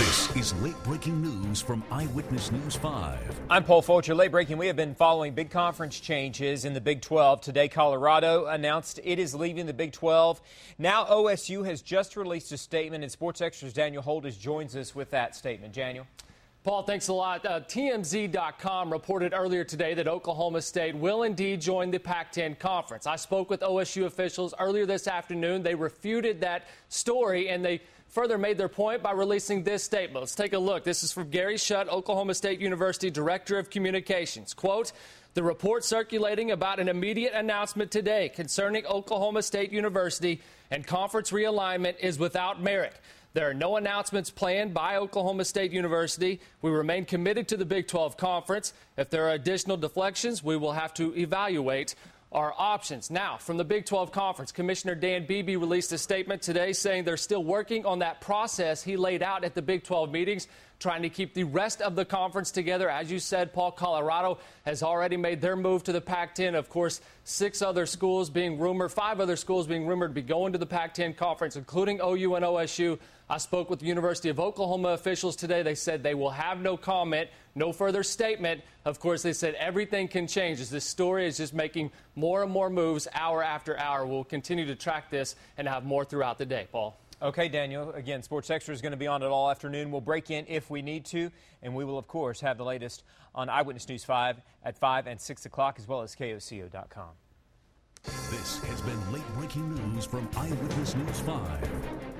This is late breaking news from Eyewitness News 5. I'm Paul Fulcher. Late breaking, we have been following big conference changes in the Big 12. Today, Colorado announced it is leaving the Big 12. Now, OSU has just released a statement, and Sports Extra's Daniel Holdis joins us with that statement. Daniel? Paul, thanks a lot. Uh, TMZ.com reported earlier today that Oklahoma State will indeed join the Pac 10 conference. I spoke with OSU officials earlier this afternoon. They refuted that story and they further made their point by releasing this statement. Let's take a look. This is from Gary Shutt, Oklahoma State University Director of Communications. Quote, the report circulating about an immediate announcement today concerning Oklahoma State University and conference realignment is without merit. There are no announcements planned by Oklahoma State University. We remain committed to the Big 12 Conference. If there are additional deflections, we will have to evaluate our options. Now, from the Big 12 Conference, Commissioner Dan Beebe released a statement today saying they're still working on that process he laid out at the Big 12 meetings, trying to keep the rest of the conference together. As you said, Paul, Colorado has already made their move to the Pac 10. Of course, six other schools being rumored, five other schools being rumored to be going to the Pac 10 conference, including OU and OSU. I spoke with the University of Oklahoma officials today. They said they will have no comment, no further statement. Of course, they said everything can change as this story is just making more and more moves hour after hour. We'll continue to track this and have more throughout the day. Paul. Okay, Daniel. Again, Sports Extra is going to be on it all afternoon. We'll break in if we need to, and we will, of course, have the latest on Eyewitness News 5 at 5 and 6 o'clock, as well as KOCO.com. This has been late breaking news from Eyewitness News 5.